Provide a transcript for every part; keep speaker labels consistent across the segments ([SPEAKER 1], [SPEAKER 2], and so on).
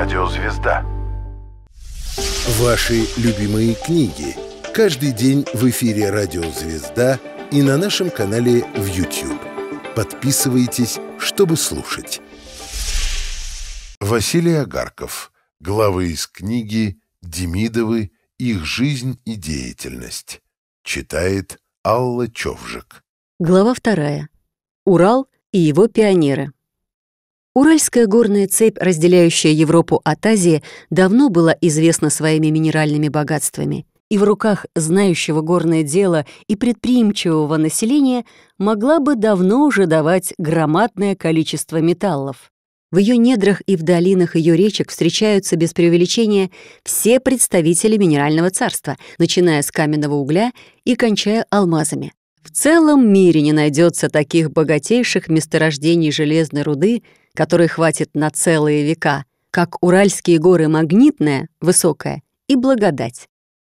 [SPEAKER 1] Радиозвезда.
[SPEAKER 2] Ваши любимые книги. Каждый день в эфире «Радиозвезда» и на нашем канале в YouTube. Подписывайтесь, чтобы слушать. Василий Агарков. Главы из книги «Демидовы. Их жизнь и деятельность». Читает Алла Човжик.
[SPEAKER 3] Глава вторая. Урал и его пионеры. Уральская горная цепь, разделяющая Европу от Азии, давно была известна своими минеральными богатствами, и в руках знающего горное дело и предприимчивого населения могла бы давно уже давать громадное количество металлов. В ее недрах и в долинах ее речек встречаются без преувеличения все представители минерального царства, начиная с каменного угля и кончая алмазами. В целом мире не найдется таких богатейших месторождений железной руды, которой хватит на целые века, как Уральские горы Магнитная, Высокая, и Благодать.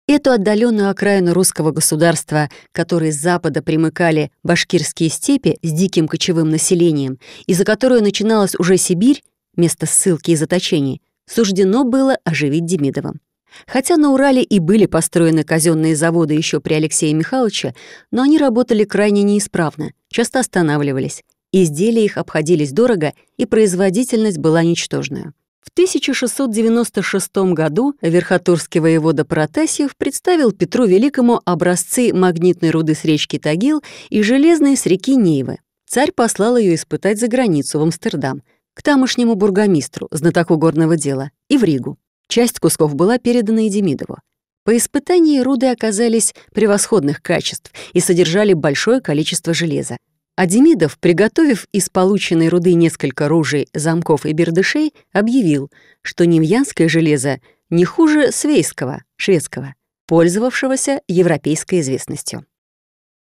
[SPEAKER 3] Эту отдаленную окраину русского государства, которой с запада примыкали башкирские степи с диким кочевым населением, и за которую начиналась уже Сибирь, место ссылки и заточений, суждено было оживить Демидовым. Хотя на Урале и были построены казенные заводы еще при Алексее Михайловиче, но они работали крайне неисправно, часто останавливались. Изделия их обходились дорого, и производительность была ничтожная. В 1696 году верхотурский воевода Протасьев представил Петру Великому образцы магнитной руды с речки Тагил и железной с реки Нейвы. Царь послал ее испытать за границу в Амстердам, к тамошнему бургомистру, знатоку горного дела, и в Ригу. Часть кусков была передана Едемидову. По испытании руды оказались превосходных качеств и содержали большое количество железа. А Демидов, приготовив из полученной руды несколько ружей, замков и бердышей, объявил, что невьянское железо не хуже свейского, шведского, пользовавшегося европейской известностью.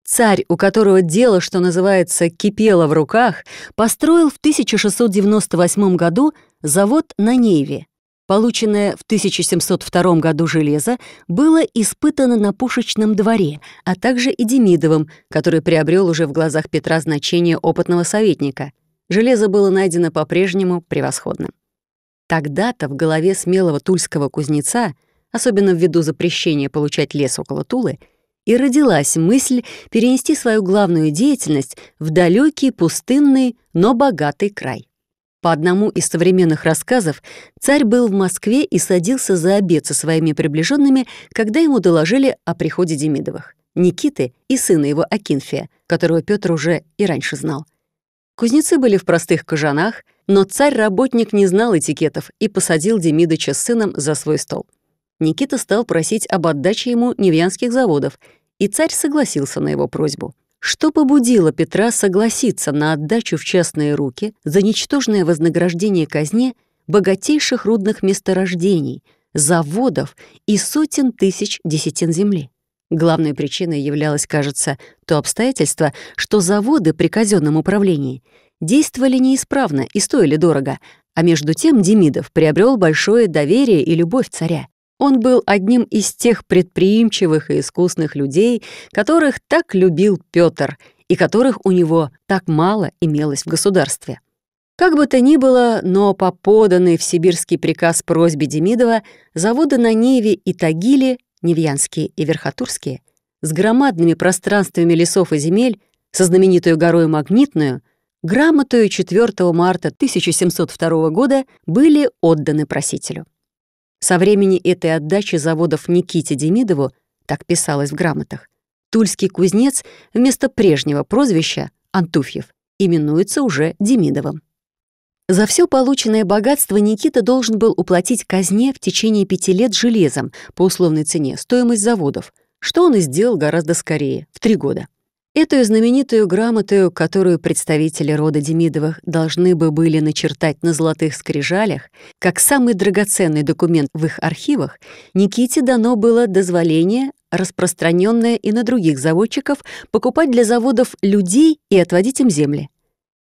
[SPEAKER 3] Царь, у которого дело, что называется, кипело в руках, построил в 1698 году завод на Нейве, Полученное в 1702 году железо было испытано на пушечном дворе, а также и Демидовым, который приобрел уже в глазах Петра значение опытного советника. Железо было найдено по-прежнему превосходным. Тогда-то в голове смелого тульского кузнеца, особенно ввиду запрещения получать лес около Тулы, и родилась мысль перенести свою главную деятельность в далекий, пустынный, но богатый край. По одному из современных рассказов, царь был в Москве и садился за обед со своими приближенными, когда ему доложили о приходе Демидовых, Никиты и сына его Акинфия, которого Петр уже и раньше знал. Кузнецы были в простых кожанах, но царь-работник не знал этикетов и посадил Демидыча с сыном за свой стол. Никита стал просить об отдаче ему невьянских заводов, и царь согласился на его просьбу. Что побудило Петра согласиться на отдачу в частные руки за ничтожное вознаграждение казне богатейших рудных месторождений, заводов и сотен тысяч десятин земли? Главной причиной являлось, кажется, то обстоятельство, что заводы при казенном управлении действовали неисправно и стоили дорого, а между тем Демидов приобрел большое доверие и любовь царя. Он был одним из тех предприимчивых и искусных людей, которых так любил Петр и которых у него так мало имелось в государстве. Как бы то ни было, но по поданной в сибирский приказ просьбе Демидова заводы на Неве и Тагиле, Невьянские и Верхотурские, с громадными пространствами лесов и земель, со знаменитой горой Магнитную, грамотою 4 марта 1702 года были отданы просителю. Со времени этой отдачи заводов Никите Демидову, так писалось в грамотах, тульский кузнец вместо прежнего прозвища Антуфьев именуется уже Демидовым. За все полученное богатство Никита должен был уплатить казне в течение пяти лет железом по условной цене стоимость заводов, что он и сделал гораздо скорее, в три года. Эту знаменитую грамоту, которую представители рода Демидовых должны бы были начертать на золотых скрижалях, как самый драгоценный документ в их архивах, Никите дано было дозволение, распространенное и на других заводчиков, покупать для заводов людей и отводить им земли.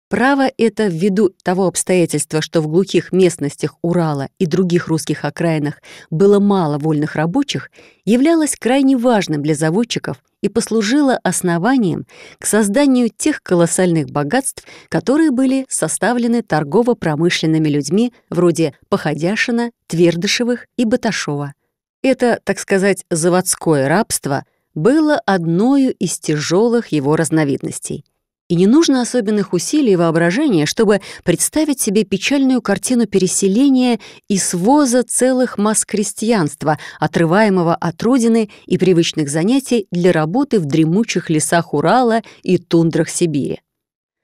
[SPEAKER 3] Право это ввиду того обстоятельства, что в глухих местностях Урала и других русских окраинах было мало вольных рабочих, являлось крайне важным для заводчиков и послужила основанием к созданию тех колоссальных богатств, которые были составлены торгово-промышленными людьми вроде Походяшина, Твердышевых и Баташова. Это, так сказать, заводское рабство было одной из тяжелых его разновидностей — и не нужно особенных усилий и воображения, чтобы представить себе печальную картину переселения и своза целых масс крестьянства, отрываемого от родины и привычных занятий для работы в дремучих лесах Урала и тундрах Сибири.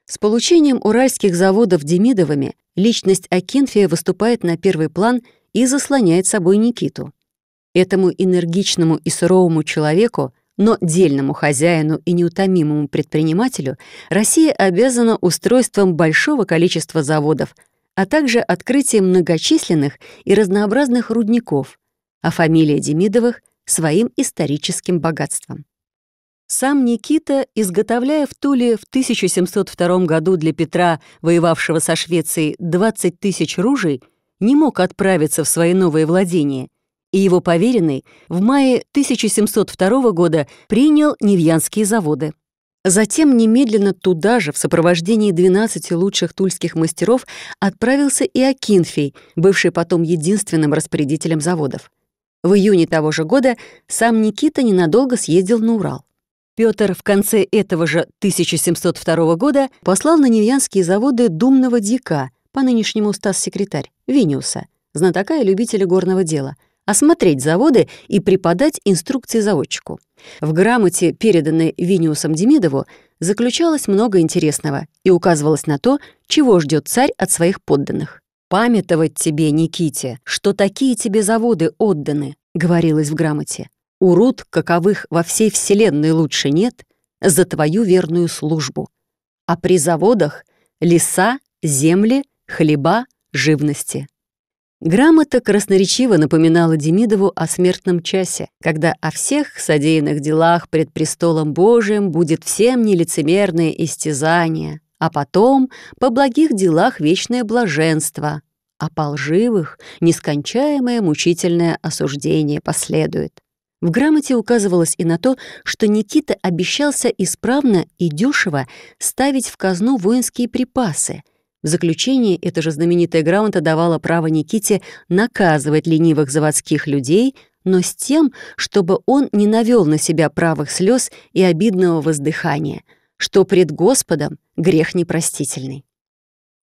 [SPEAKER 3] С получением уральских заводов Демидовыми личность Акинфия выступает на первый план и заслоняет собой Никиту. Этому энергичному и суровому человеку но дельному хозяину и неутомимому предпринимателю Россия обязана устройством большого количества заводов, а также открытием многочисленных и разнообразных рудников, а фамилия Демидовых — своим историческим богатством. Сам Никита, изготовляя в Туле в 1702 году для Петра, воевавшего со Швецией, 20 тысяч ружей, не мог отправиться в свои новые владения и его поверенный в мае 1702 года принял Невьянские заводы. Затем немедленно туда же, в сопровождении 12 лучших тульских мастеров, отправился и Акинфий, бывший потом единственным распорядителем заводов. В июне того же года сам Никита ненадолго съездил на Урал. Петр в конце этого же 1702 года послал на Невьянские заводы думного дьяка, по нынешнему статс-секретарь, Виниуса, знатока и любителя горного дела — осмотреть заводы и преподать инструкции заводчику. В грамоте, переданной Виниусом Демидову, заключалось много интересного и указывалось на то, чего ждет царь от своих подданных. «Памятовать тебе, Никите, что такие тебе заводы отданы», — говорилось в грамоте. «Урод, каковых во всей вселенной лучше нет, за твою верную службу. А при заводах — леса, земли, хлеба, живности. Грамота красноречиво напоминала Демидову о смертном часе, когда о всех содеянных делах пред престолом Божиим будет всем нелицемерное истязание, а потом по благих делах вечное блаженство, а по лживых нескончаемое мучительное осуждение последует. В грамоте указывалось и на то, что Никита обещался исправно и дешево ставить в казну воинские припасы — в заключение эта же знаменитая грамота давала право Никите наказывать ленивых заводских людей, но с тем, чтобы он не навел на себя правых слез и обидного воздыхания, что пред Господом грех непростительный.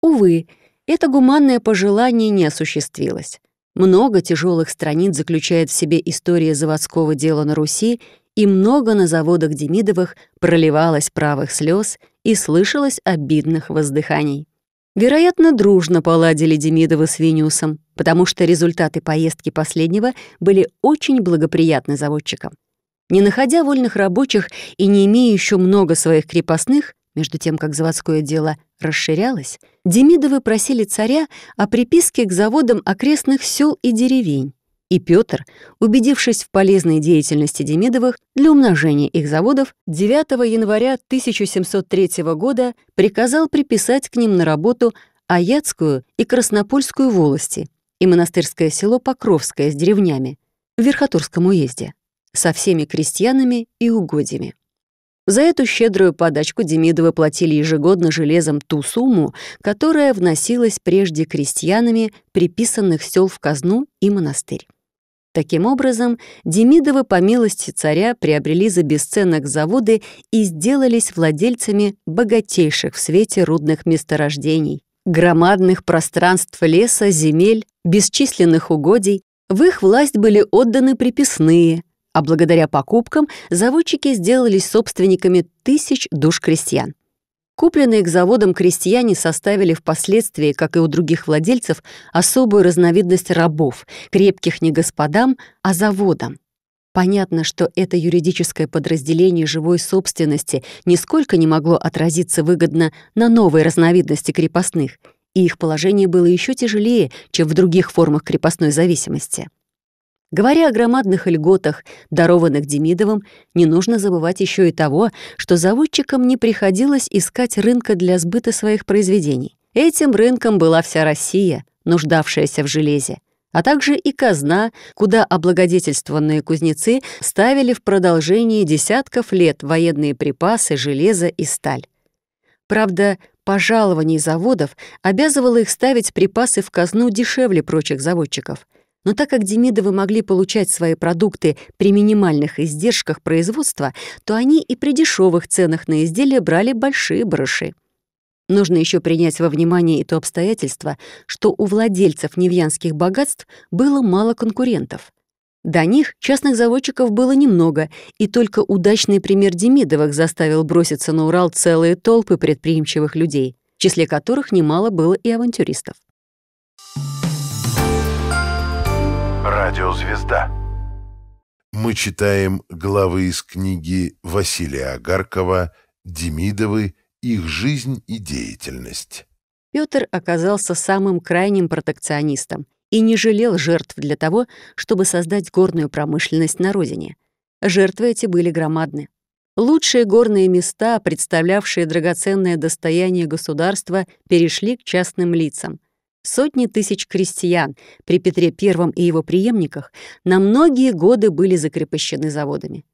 [SPEAKER 3] Увы, это гуманное пожелание не осуществилось. Много тяжелых страниц заключает в себе история заводского дела на Руси, и много на заводах Демидовых проливалось правых слез и слышалось обидных воздыханий. Вероятно, дружно поладили Демидовы с Виниусом, потому что результаты поездки последнего были очень благоприятны заводчикам. Не находя вольных рабочих и не имея еще много своих крепостных, между тем, как заводское дело расширялось, Демидовы просили царя о приписке к заводам окрестных сел и деревень. И Петр, убедившись в полезной деятельности Демидовых для умножения их заводов, 9 января 1703 года приказал приписать к ним на работу Аяцкую и Краснопольскую волости и монастырское село Покровское с деревнями в Верхотурском уезде со всеми крестьянами и угодьями. За эту щедрую подачку Демидовы платили ежегодно железом ту сумму, которая вносилась прежде крестьянами приписанных сел в казну и монастырь. Таким образом, Демидовы по милости царя приобрели за бесценок заводы и сделались владельцами богатейших в свете рудных месторождений, громадных пространств леса, земель, бесчисленных угодий. В их власть были отданы приписные, а благодаря покупкам заводчики сделались собственниками тысяч душ крестьян. Купленные к заводам крестьяне составили впоследствии, как и у других владельцев, особую разновидность рабов, крепких не господам, а заводам. Понятно, что это юридическое подразделение живой собственности нисколько не могло отразиться выгодно на новой разновидности крепостных, и их положение было еще тяжелее, чем в других формах крепостной зависимости. Говоря о громадных льготах, дарованных Демидовым, не нужно забывать еще и того, что заводчикам не приходилось искать рынка для сбыта своих произведений. Этим рынком была вся Россия, нуждавшаяся в железе. а также и казна, куда облагодетельствованные кузнецы ставили в продолжении десятков лет военные припасы, железо и сталь. Правда, пожалований заводов обязывало их ставить припасы в казну дешевле прочих заводчиков. Но так как Демидовы могли получать свои продукты при минимальных издержках производства, то они и при дешевых ценах на изделия брали большие барыши. Нужно еще принять во внимание и то обстоятельство, что у владельцев невьянских богатств было мало конкурентов. До них частных заводчиков было немного, и только удачный пример Демидовых заставил броситься на Урал целые толпы предприимчивых людей, в числе которых немало было и авантюристов.
[SPEAKER 2] Радиозвезда. Мы читаем главы из книги Василия Агаркова «Демидовы. Их жизнь и деятельность».
[SPEAKER 3] Петр оказался самым крайним протекционистом и не жалел жертв для того, чтобы создать горную промышленность на родине. Жертвы эти были громадны. Лучшие горные места, представлявшие драгоценное достояние государства, перешли к частным лицам. Сотни тысяч крестьян при Петре I и его преемниках на многие годы были закрепощены заводами.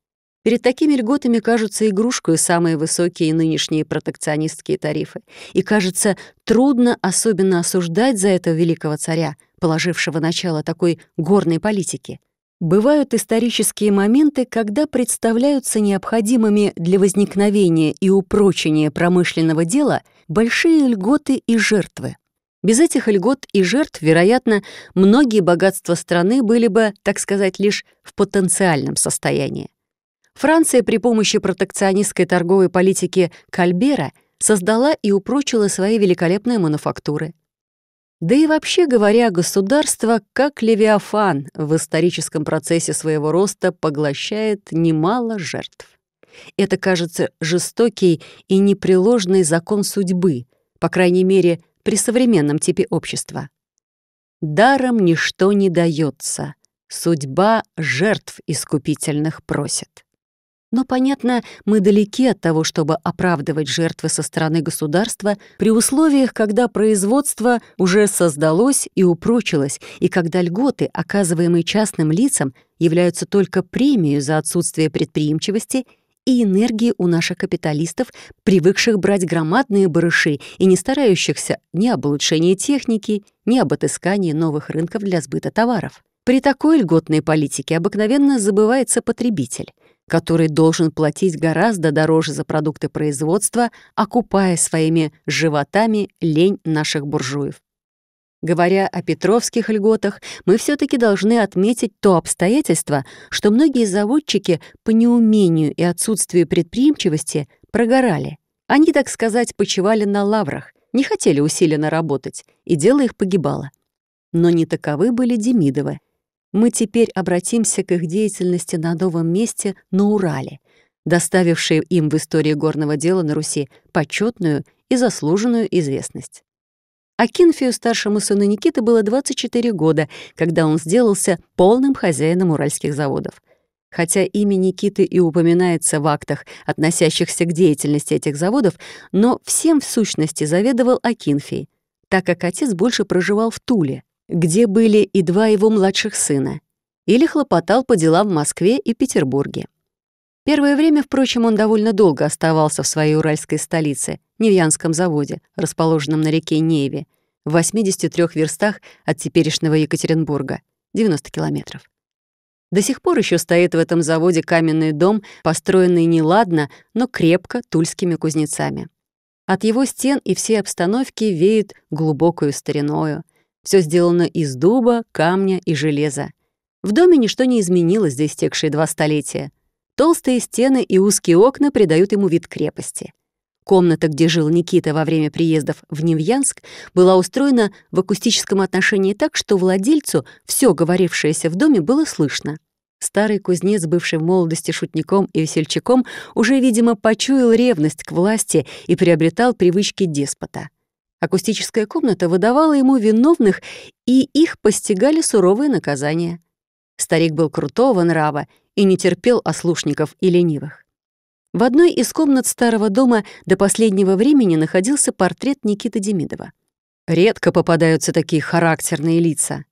[SPEAKER 3] Перед такими льготами кажутся игрушкой самые высокие нынешние протекционистские тарифы. И, кажется, трудно особенно осуждать за это великого царя, положившего начало такой горной политике. Бывают исторические моменты, когда представляются необходимыми для возникновения и упрочения промышленного дела большие льготы и жертвы. Без этих льгот и жертв, вероятно, многие богатства страны были бы, так сказать, лишь в потенциальном состоянии. Франция при помощи протекционистской торговой политики Кальбера создала и упрочила свои великолепные мануфактуры. Да и вообще говоря, государство, как Левиафан, в историческом процессе своего роста поглощает немало жертв. Это, кажется, жестокий и непреложный закон судьбы, по крайней мере, при современном типе общества. Даром ничто не дается, судьба жертв искупительных просит. Но, понятно, мы далеки от того, чтобы оправдывать жертвы со стороны государства при условиях, когда производство уже создалось и упрочилось, и когда льготы, оказываемые частным лицам, являются только премией за отсутствие предприимчивости и энергии у наших капиталистов, привыкших брать громадные барыши и не старающихся ни об улучшении техники, ни об отыскании новых рынков для сбыта товаров. При такой льготной политике обыкновенно забывается потребитель — который должен платить гораздо дороже за продукты производства, окупая своими животами лень наших буржуев. Говоря о петровских льготах, мы все таки должны отметить то обстоятельство, что многие заводчики по неумению и отсутствию предприимчивости прогорали. Они, так сказать, почивали на лаврах, не хотели усиленно работать, и дело их погибало. Но не таковы были Демидовы мы теперь обратимся к их деятельности на новом месте на Урале, доставившей им в истории горного дела на Руси почетную и заслуженную известность. Акинфию, старшему сыну Никиты, было 24 года, когда он сделался полным хозяином уральских заводов. Хотя имя Никиты и упоминается в актах, относящихся к деятельности этих заводов, но всем в сущности заведовал Акинфий, так как отец больше проживал в Туле где были и два его младших сына, или хлопотал по делам в Москве и Петербурге. Первое время, впрочем, он довольно долго оставался в своей уральской столице, Невьянском заводе, расположенном на реке Неве, в 83 верстах от теперешнего Екатеринбурга, 90 километров. До сих пор еще стоит в этом заводе каменный дом, построенный неладно, но крепко тульскими кузнецами. От его стен и всей обстановки веет глубокую стариною, все сделано из дуба, камня и железа. В доме ничто не изменилось за истекшие два столетия. Толстые стены и узкие окна придают ему вид крепости. Комната, где жил Никита во время приездов в Невьянск, была устроена в акустическом отношении так, что владельцу все говорившееся в доме было слышно. Старый кузнец, бывший в молодости шутником и весельчаком, уже, видимо, почуял ревность к власти и приобретал привычки деспота. Акустическая комната выдавала ему виновных, и их постигали суровые наказания. Старик был крутого нрава и не терпел ослушников и ленивых. В одной из комнат старого дома до последнего времени находился портрет Никиты Демидова. Редко попадаются такие характерные лица.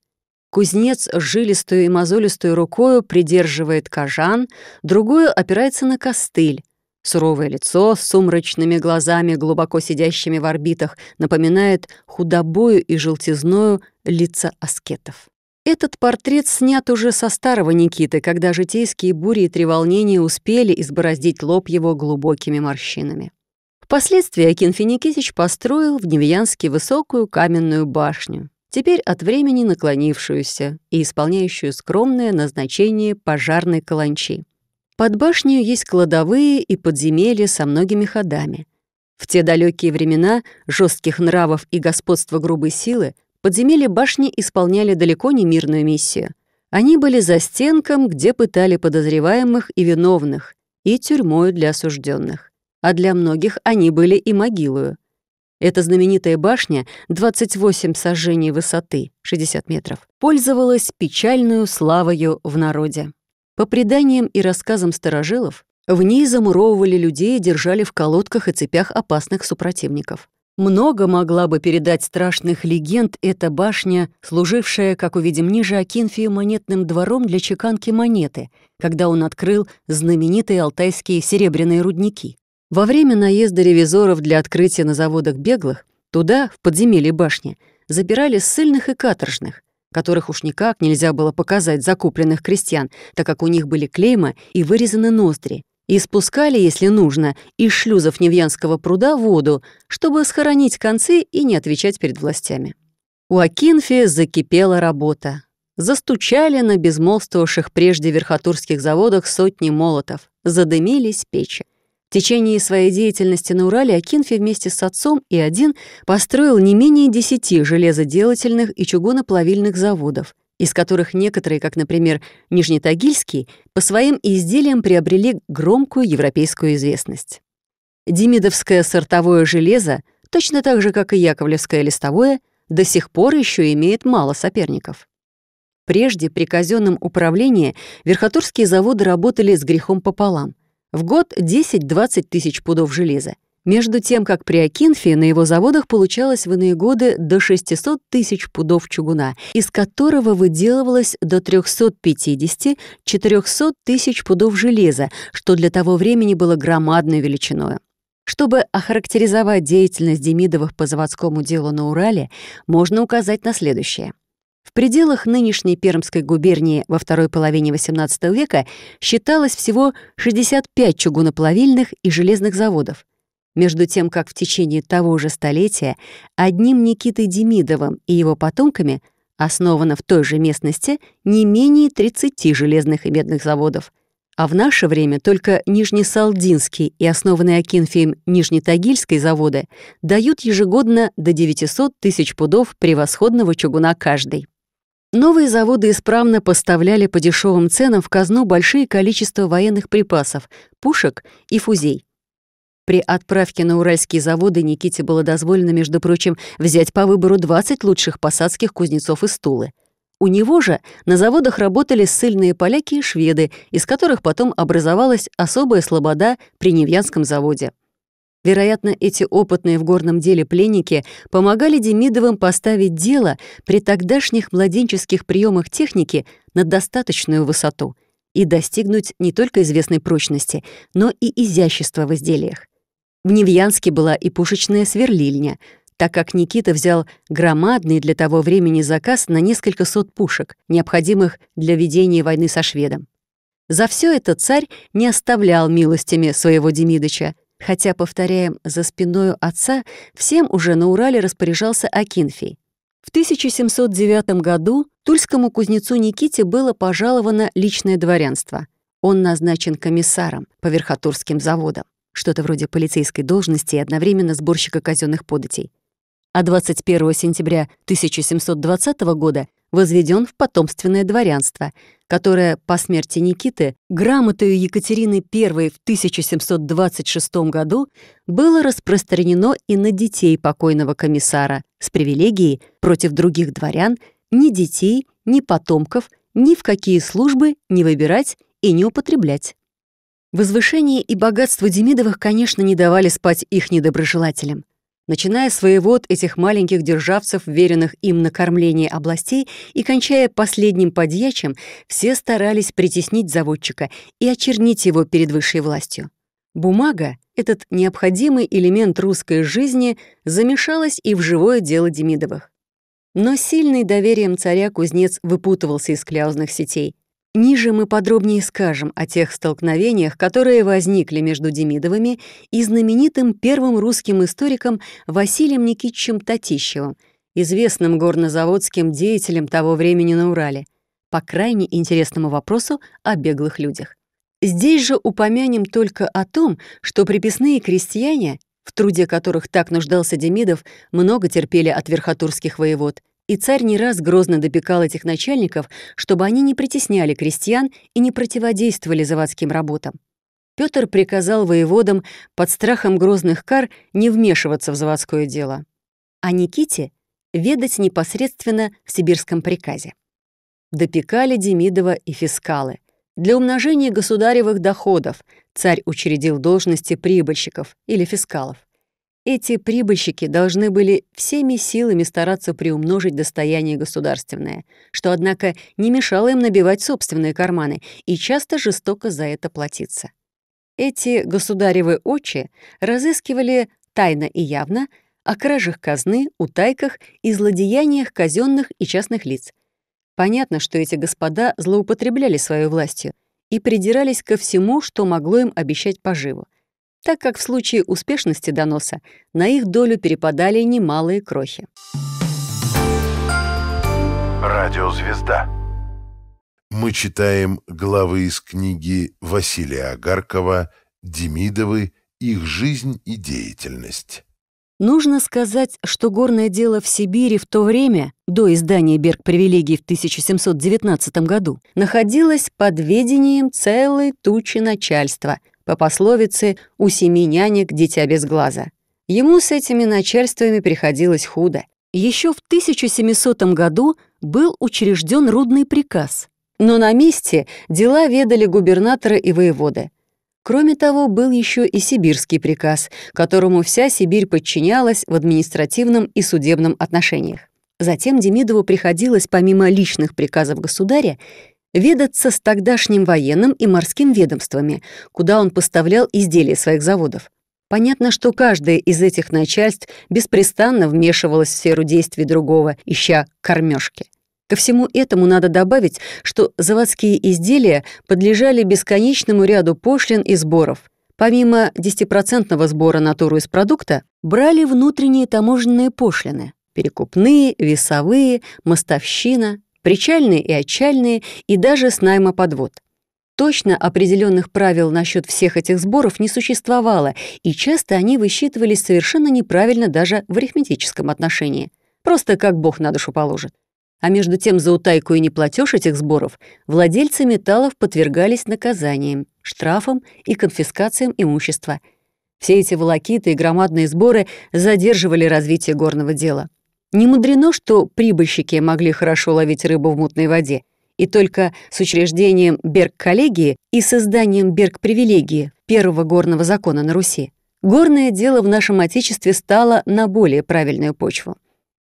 [SPEAKER 3] Кузнец жилистую и мозолистую рукою придерживает кожан, другую опирается на костыль. Суровое лицо с сумрачными глазами, глубоко сидящими в орбитах, напоминает худобою и желтизною лица аскетов. Этот портрет снят уже со старого Никиты, когда житейские бури и треволнения успели избороздить лоб его глубокими морщинами. Впоследствии Акин Финикисич построил в Невьянске высокую каменную башню, теперь от времени наклонившуюся и исполняющую скромное назначение пожарной каланчи. Под башней есть кладовые и подземелья со многими ходами. В те далекие времена жестких нравов и господства грубой силы подземелья башни исполняли далеко не мирную миссию. Они были за стенком, где пытали подозреваемых и виновных, и тюрьмою для осужденных. А для многих они были и могилою. Эта знаменитая башня, 28 сажений высоты, 60 метров, пользовалась печальную славою в народе. По преданиям и рассказам старожилов, в ней замуровывали людей и держали в колодках и цепях опасных супротивников. Много могла бы передать страшных легенд эта башня, служившая, как увидим ниже, Акинфию монетным двором для чеканки монеты, когда он открыл знаменитые алтайские серебряные рудники. Во время наезда ревизоров для открытия на заводах беглых туда, в подземелье башни, забирали ссыльных и каторжных, которых уж никак нельзя было показать закупленных крестьян, так как у них были клейма и вырезаны ноздри, и спускали, если нужно, из шлюзов Невьянского пруда воду, чтобы схоронить концы и не отвечать перед властями. У Акинфи закипела работа. Застучали на безмолвствовавших прежде верхотурских заводах сотни молотов, задымились печи. В течение своей деятельности на Урале Акинфи вместе с отцом и один построил не менее десяти железоделательных и чугуноплавильных заводов, из которых некоторые, как, например, Нижнетагильский, по своим изделиям приобрели громкую европейскую известность. Демидовское сортовое железо, точно так же, как и Яковлевское листовое, до сих пор еще имеет мало соперников. Прежде при казенном управлении верхотурские заводы работали с грехом пополам — в год 10-20 тысяч пудов железа. Между тем, как при Акинфе на его заводах получалось в иные годы до 600 тысяч пудов чугуна, из которого выделывалось до 350-400 тысяч пудов железа, что для того времени было громадной величиной. Чтобы охарактеризовать деятельность Демидовых по заводскому делу на Урале, можно указать на следующее — в пределах нынешней Пермской губернии во второй половине XVIII века считалось всего 65 чугуноплавильных и железных заводов, между тем как в течение того же столетия одним Никитой Демидовым и его потомками основано в той же местности не менее 30 железных и медных заводов, а в наше время только Нижнесалдинский и основанный Акинфием Нижнетагильской заводы дают ежегодно до 900 тысяч пудов превосходного чугуна каждый. Новые заводы исправно поставляли по дешевым ценам в казну большие количества военных припасов, пушек и фузей. При отправке на уральские заводы Никите было дозволено, между прочим, взять по выбору 20 лучших посадских кузнецов из Тулы. У него же на заводах работали ссыльные поляки и шведы, из которых потом образовалась особая слобода при Невьянском заводе. Вероятно, эти опытные в горном деле пленники помогали Демидовым поставить дело при тогдашних младенческих приемах техники на достаточную высоту и достигнуть не только известной прочности, но и изящества в изделиях. В Невьянске была и пушечная сверлильня, так как Никита взял громадный для того времени заказ на несколько сот пушек, необходимых для ведения войны со шведом. За все это царь не оставлял милостями своего Демидыча, Хотя, повторяем, за спиною отца всем уже на Урале распоряжался Акинфий. В 1709 году тульскому кузнецу Никите было пожаловано личное дворянство. Он назначен комиссаром по верхотурским заводам, что-то вроде полицейской должности и одновременно сборщика казенных податей. А 21 сентября 1720 года возведен в потомственное дворянство, которое по смерти Никиты грамотою Екатерины I в 1726 году было распространено и на детей покойного комиссара с привилегией против других дворян ни детей, ни потомков ни в какие службы не выбирать и не употреблять. Возвышение и богатство Демидовых, конечно, не давали спать их недоброжелателям. начиная с воевод этих маленьких державцев, веренных им на кормление областей, и кончая последним подьячим, все старались притеснить заводчика и очернить его перед высшей властью. Бумага, этот необходимый элемент русской жизни, замешалась и в живое дело Демидовых. Но сильный доверием царя кузнец выпутывался из кляузных сетей. Ниже мы подробнее скажем о тех столкновениях, которые возникли между Демидовыми и знаменитым первым русским историком Василием Никитичем Татищевым, известным горнозаводским деятелем того времени на Урале, по крайне интересному вопросу о беглых людях. Здесь же упомянем только о том, что приписные крестьяне, в труде которых так нуждался Демидов, много терпели от верхотурских воевод, и царь не раз грозно допекал этих начальников, чтобы они не притесняли крестьян и не противодействовали заводским работам. Петр приказал воеводам под страхом грозных кар не вмешиваться в заводское дело, а Никите ведать непосредственно в сибирском приказе. Допекали Демидова и фискалы. Для умножения государевых доходов царь учредил должности прибыльщиков или фискалов. Эти прибыльщики должны были всеми силами стараться приумножить достояние государственное, что, однако, не мешало им набивать собственные карманы и часто жестоко за это платиться. Эти государевы очи разыскивали тайно и явно о кражах казны, утайках и злодеяниях казенных и частных лиц. Понятно, что эти господа злоупотребляли своей властью и придирались ко всему, что могло им обещать поживу так как в случае успешности доноса на их долю перепадали немалые крохи.
[SPEAKER 2] Радиозвезда. Мы читаем главы из книги Василия Агаркова «Демидовы. Их жизнь и деятельность».
[SPEAKER 3] Нужно сказать, что горное дело в Сибири в то время, до издания Берг-привилегий в 1719 году, находилось под ведением целой тучи начальства – по пословице «у семи нянек дитя без глаза». Ему с этими начальствами приходилось худо. Еще в 1700 году был учрежден рудный приказ, но на месте дела ведали губернаторы и воеводы. Кроме того, был еще и сибирский приказ, которому вся Сибирь подчинялась в административном и судебном отношениях. Затем Демидову приходилось, помимо личных приказов государя, ведаться с тогдашним военным и морским ведомствами, куда он поставлял изделия своих заводов. Понятно, что каждое из этих начальств беспрестанно вмешивалось в сферу действий другого, ища кормежки. Ко всему этому надо добавить, что заводские изделия подлежали бесконечному ряду пошлин и сборов. Помимо 10% сбора натуры из продукта, брали внутренние таможенные пошлины – перекупные, весовые, мостовщина, причальные и отчальные, и даже с найма подвод. Точно определенных правил насчет всех этих сборов не существовало, и часто они высчитывались совершенно неправильно даже в арифметическом отношении. Просто как Бог на душу положит. А между тем за утайку и неплатеж этих сборов владельцы металлов подвергались наказаниям, штрафам и конфискациям имущества. Все эти волокиты и громадные сборы задерживали развитие горного дела. Не мудрено, что прибыльщики могли хорошо ловить рыбу в мутной воде, и только с учреждением Берг-коллегии и созданием Берг-привилегии первого горного закона на Руси горное дело в нашем Отечестве стало на более правильную почву.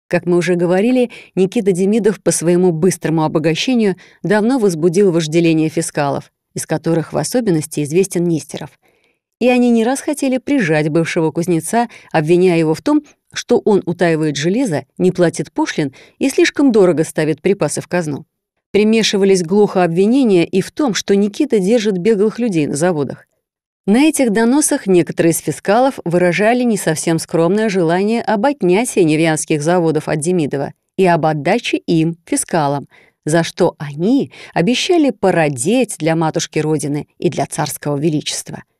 [SPEAKER 3] Как мы уже говорили, Никита Демидов по своему быстрому обогащению давно возбудил вожделение фискалов, из которых в особенности известен Нестеров. И они не раз хотели прижать бывшего кузнеца, обвиняя его в том, что он утаивает железо, не платит пошлин и слишком дорого ставит припасы в казну. Примешивались глухо обвинения и в том, что Никита держит беглых людей на заводах. На этих доносах некоторые из фискалов выражали не совсем скромное желание об отнятии невьянских заводов от Демидова и об отдаче им, фискалам, за что они обещали породеть для матушки Родины и для царского величества –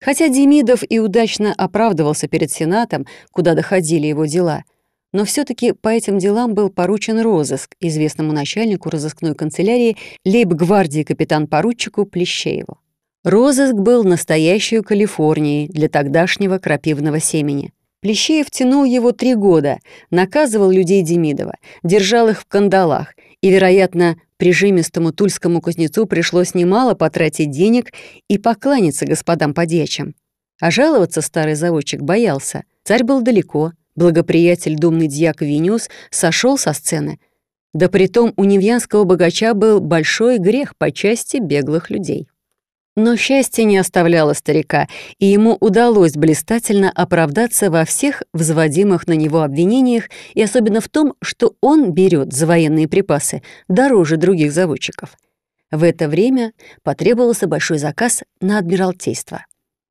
[SPEAKER 3] Хотя Демидов и удачно оправдывался перед Сенатом, куда доходили его дела, но все таки по этим делам был поручен розыск известному начальнику разыскной канцелярии лейб-гвардии капитан-поручику Плещееву. Розыск был настоящей Калифорнией для тогдашнего крапивного семени. Плещеев тянул его три года, наказывал людей Демидова, держал их в кандалах и, вероятно, Прижимистому тульскому кузнецу пришлось немало потратить денег и покланяться господам подьячим. А жаловаться старый заводчик боялся. Царь был далеко, благоприятель думный дьяк Виниус сошел со сцены. Да притом у невьянского богача был большой грех по части беглых людей. Но счастье не оставляло старика, и ему удалось блистательно оправдаться во всех взводимых на него обвинениях и особенно в том, что он берет за военные припасы дороже других заводчиков. В это время потребовался большой заказ на Адмиралтейство.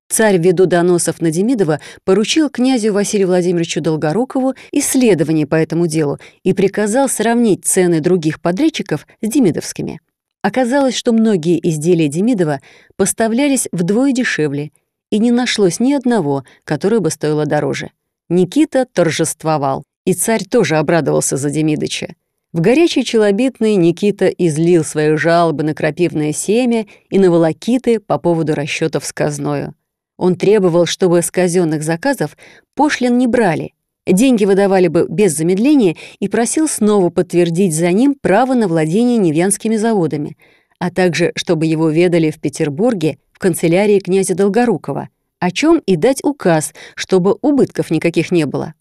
[SPEAKER 3] Царь, ввиду доносов на Демидова, поручил князю Василию Владимировичу Долгорукову исследование по этому делу и приказал сравнить цены других подрядчиков с демидовскими. Оказалось, что многие изделия Демидова поставлялись вдвое дешевле, и не нашлось ни одного, которое бы стоило дороже. Никита торжествовал, и царь тоже обрадовался за Демидыча. В горячий челобитный Никита излил свои жалобы на крапивное семя и на волокиты по поводу расчетов с казною. Он требовал, чтобы с казенных заказов пошлин не брали, деньги выдавали бы без замедления и просил снова подтвердить за ним право на владение невьянскими заводами, а также чтобы его ведали в Петербурге в канцелярии князя Долгорукова, о чем и дать указ, чтобы убытков никаких не было.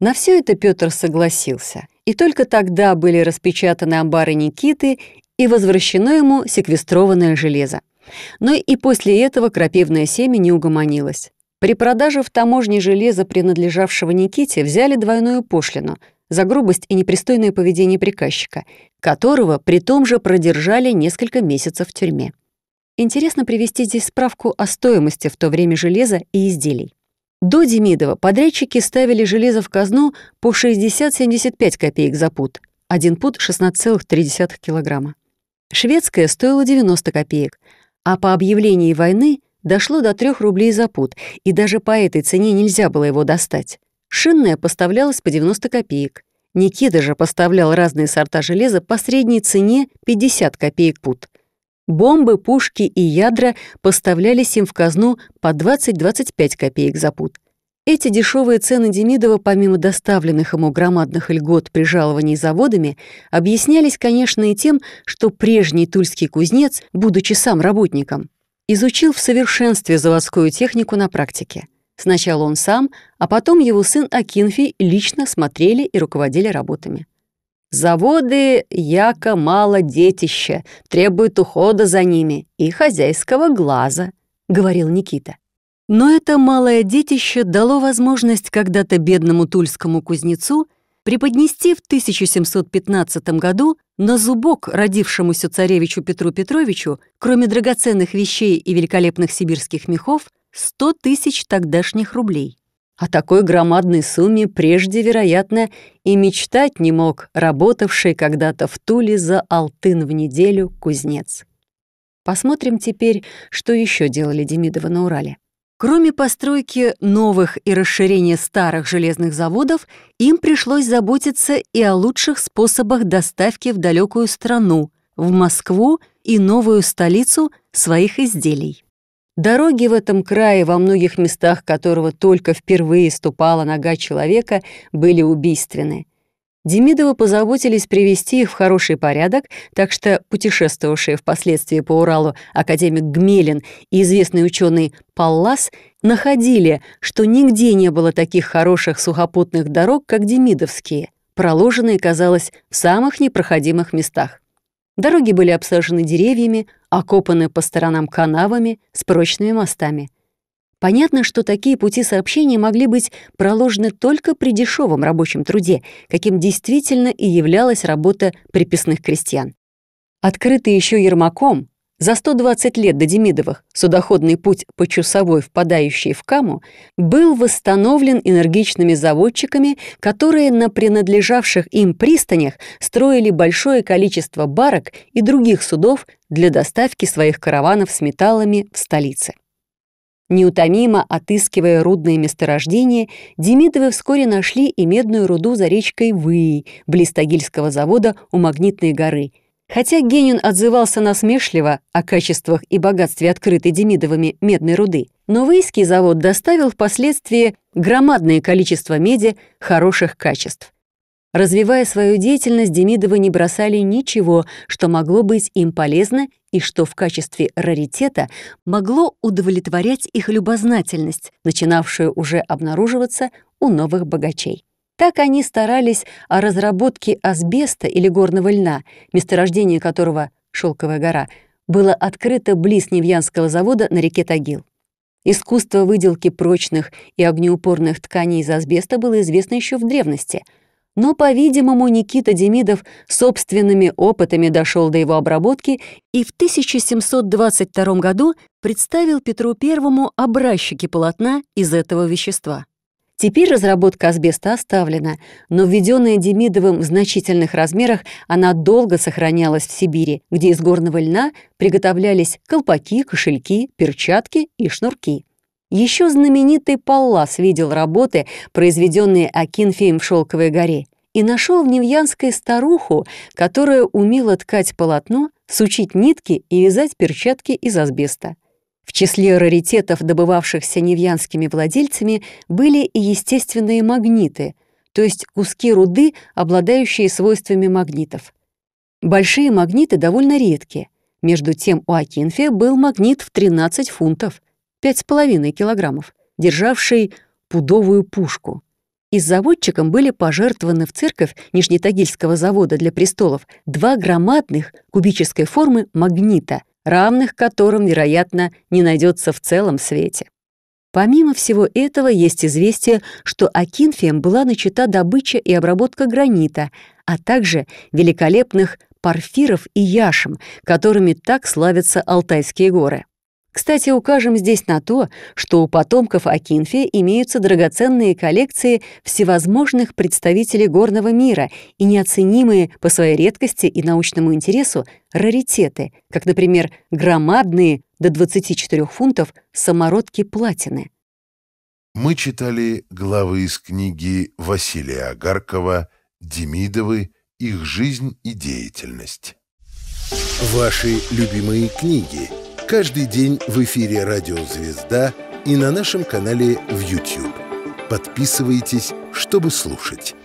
[SPEAKER 3] На все это Петр согласился, и только тогда были распечатаны амбары Никиты и возвращено ему секвестрованное железо. Но и после этого крапивное семя не угомонилось. При продаже в таможне железа, принадлежавшего Никите, взяли двойную пошлину за грубость и непристойное поведение приказчика, которого при том же продержали несколько месяцев в тюрьме. Интересно привести здесь справку о стоимости в то время железа и изделий. До Демидова подрядчики ставили железо в казну по 60-75 копеек за пуд, один пуд 16,3 килограмма. Шведское стоило 90 копеек, а по объявлении войны дошло до 3 рублей за пуд, и даже по этой цене нельзя было его достать. Шинное поставлялось по 90 копеек. Никита же поставлял разные сорта железа по средней цене 50 копеек пуд. Бомбы, пушки и ядра поставлялись им в казну по 20-25 копеек за пуд. Эти дешевые цены Демидова, помимо доставленных ему громадных льгот при жаловании заводами, объяснялись, конечно, и тем, что прежний тульский кузнец, будучи сам работником, изучил в совершенстве заводскую технику на практике. Сначала он сам, а потом его сын Акинфий лично смотрели и руководили работами. «Заводы яко мало детища, требуют ухода за ними и хозяйского глаза», — говорил Никита. Но это малое детище дало возможность когда-то бедному тульскому кузнецу преподнести в 1715 году на зубок родившемуся царевичу Петру Петровичу, кроме драгоценных вещей и великолепных сибирских мехов, 100 тысяч тогдашних рублей. О такой громадной сумме прежде, вероятно, и мечтать не мог работавший когда-то в Туле за алтын в неделю кузнец. Посмотрим теперь, что еще делали Демидовы на Урале. Кроме постройки новых и расширения старых железных заводов, им пришлось заботиться и о лучших способах доставки в далекую страну, в Москву и новую столицу своих изделий. Дороги в этом крае, во многих местах которого только впервые ступала нога человека, были убийственны. Демидовы позаботились привести их в хороший порядок, так что путешествовавшие впоследствии по Уралу академик Гмелин и известный ученый Паллас находили, что нигде не было таких хороших сухопутных дорог, как демидовские, проложенные, казалось, в самых непроходимых местах. Дороги были обсажены деревьями, окопаны по сторонам канавами с прочными мостами. Понятно, что такие пути сообщения могли быть проложены только при дешевом рабочем труде, каким действительно и являлась работа приписных крестьян. Открытый еще Ермаком, за 120 лет до Демидовых судоходный путь по Чусовой, впадающий в Каму, был восстановлен энергичными заводчиками, которые на принадлежавших им пристанях строили большое количество барок и других судов для доставки своих караванов с металлами в столице. Неутомимо отыскивая рудные месторождения, Демидовы вскоре нашли и медную руду за речкой Выи, близ Тагильского завода у Магнитной горы. Хотя Генин отзывался насмешливо о качествах и богатстве открытой Демидовыми медной руды, но Выйский завод доставил впоследствии громадное количество меди хороших качеств. Развивая свою деятельность, Демидовы не бросали ничего, что могло быть им полезно и что в качестве раритета могло удовлетворять их любознательность, начинавшую уже обнаруживаться у новых богачей. Так они старались о разработке асбеста или горного льна, месторождение которого, Шелковая гора, было открыто близ Невьянского завода на реке Тагил. Искусство выделки прочных и огнеупорных тканей из асбеста было известно еще в древности, но, по-видимому, Никита Демидов собственными опытами дошел до его обработки и в 1722 году представил Петру I образчики полотна из этого вещества. Теперь разработка асбеста оставлена, но введенная Демидовым в значительных размерах, она долго сохранялась в Сибири, где из горного льна приготовлялись колпаки, кошельки, перчатки и шнурки. Еще знаменитый Паллас видел работы, произведенные Акинфеем в Шелковой горе, и нашел в Невьянской старуху, которая умела ткать полотно, сучить нитки и вязать перчатки из асбеста. В числе раритетов, добывавшихся невьянскими владельцами, были и естественные магниты, то есть куски руды, обладающие свойствами магнитов. Большие магниты довольно редкие. Между тем у Акинфия был магнит в 13 фунтов, 5,5 килограммов, державший пудовую пушку. И с заводчиком были пожертвованы в церковь Нижнетагильского завода для престолов два громадных кубической формы магнита, равных которым, вероятно, не найдется в целом свете. Помимо всего этого, есть известие, что Акинфием была начата добыча и обработка гранита, а также великолепных парфиров и яшем, которыми так славятся Алтайские горы. Кстати, укажем здесь на то, что у потомков Акинфия имеются драгоценные коллекции всевозможных представителей горного мира и неоценимые по своей редкости и научному интересу раритеты, как, например, громадные до 24 фунтов самородки платины.
[SPEAKER 2] Мы читали главы из книги Василия Агаркова «Демидовы. Их жизнь и деятельность». Ваши любимые книги – Каждый день в эфире «Радио Звезда» и на нашем канале в YouTube. Подписывайтесь, чтобы слушать.